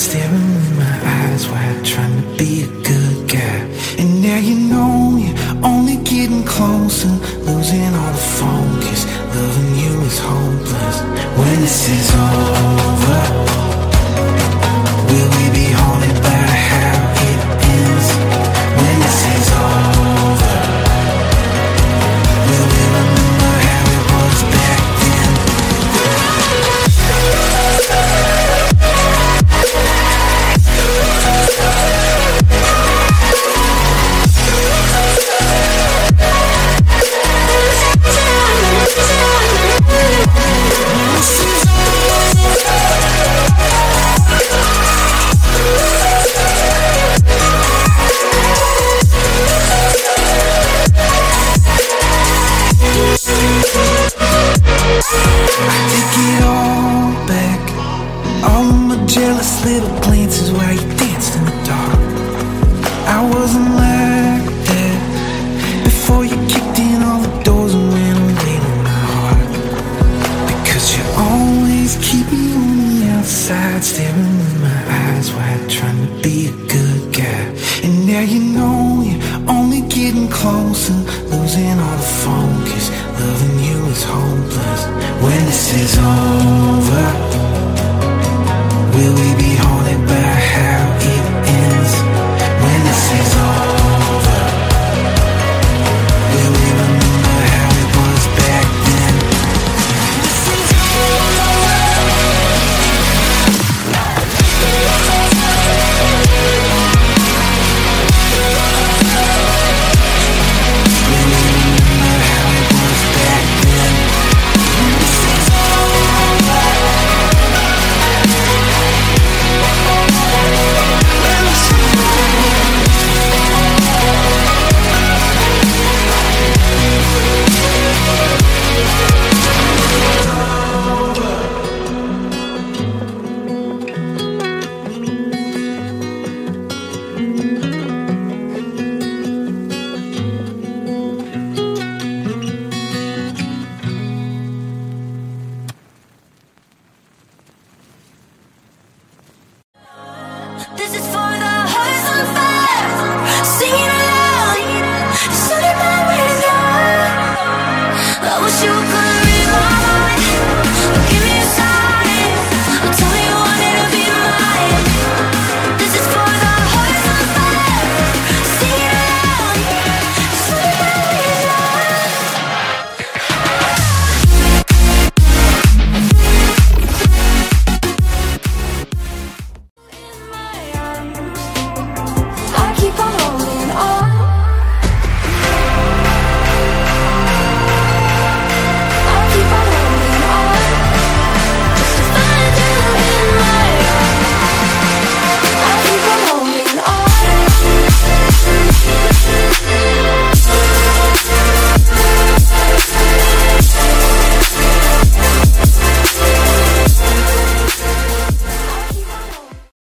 staring in my eyes while trying to be a good guy. And now you know you're only getting closer, losing All of my jealous little glances while you danced in the dark. I wasn't like that. Before you kicked in all the doors and went away with my heart. Because you always keep me on the outside Staring with my eyes wide trying to be a good guy. And now you know you're only getting closer. Losing all the focus Loving you is hopeless. When this is over Will we be